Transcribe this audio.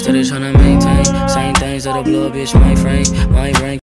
Still just tryna maintain. Same things that'll blow a bitch, my frame, my brain.